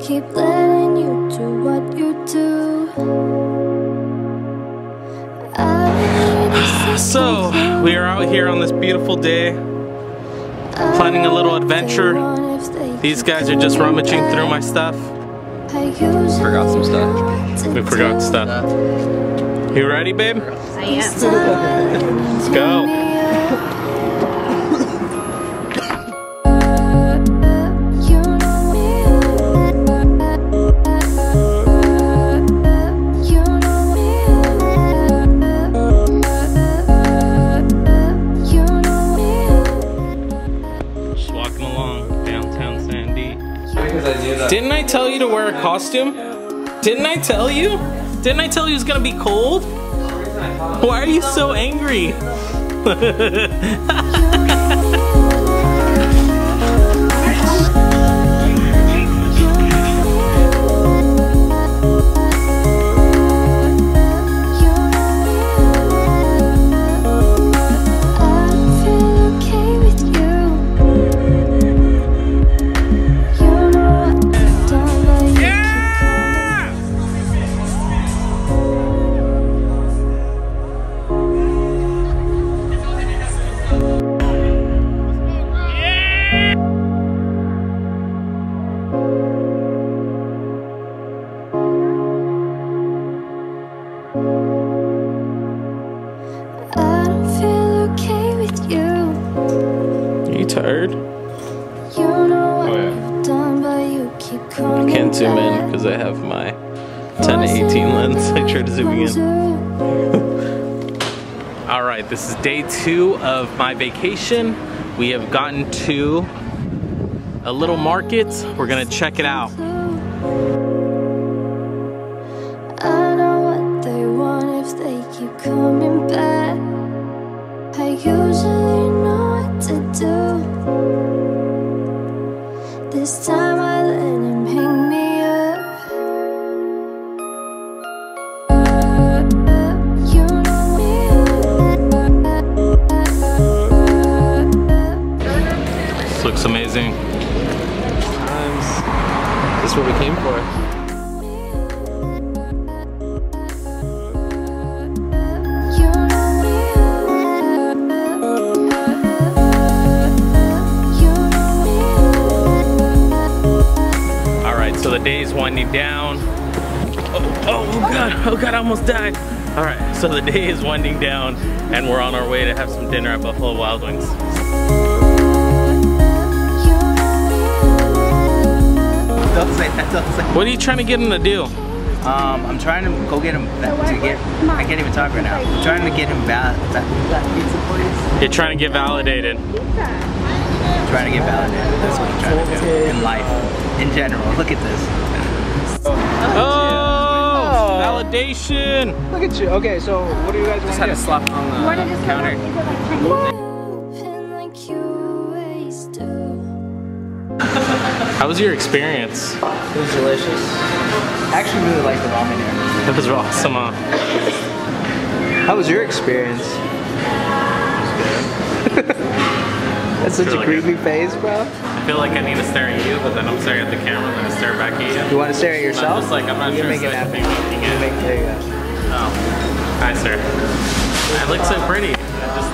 Keep letting you do what you do. So, we are out here on this beautiful day, planning a little adventure. These guys are just rummaging through my stuff. Forgot some stuff. We forgot stuff. You ready, babe? I am. Let's go. Didn't I tell you to wear a costume? Didn't I tell you? Didn't I tell you it's gonna be cold? Why are you so angry? you. Are you tired? You know oh, what Oh, yeah. you've done, but you keep coming I Can't zoom in because I have my 10 to 18 lens. I tried zooming in. All right, this is day two of my vacation. We have gotten to a little market. We're gonna check it out. This looks amazing. This is what we came for. All right, so the day is winding down. Oh, oh, oh God, oh God, I almost died. All right, so the day is winding down and we're on our way to have some dinner at Buffalo Wild Wings. What are you trying to get him to do? Um, I'm trying to go get him, to get, I can't even talk right now. I'm trying to get him val, va- You're trying to get validated. trying to get validated. That's what I'm trying to do in life, in general. Look at this. Oh, validation. Look at you. Okay, so what do you guys want to do? slap on the counter. Open like you always. How was your experience? It was delicious. I actually really like the ramen here. It was awesome. Huh? How was your experience? That's such Really a good. creepy face, bro. I feel like I need to stare at you, but then I'm staring at the camera, and then I stare back at you. You want to stare at I'm yourself? just like, I'm not you sure make it I happen. You make, there you go. Oh. Hi, sir. I look so pretty. I just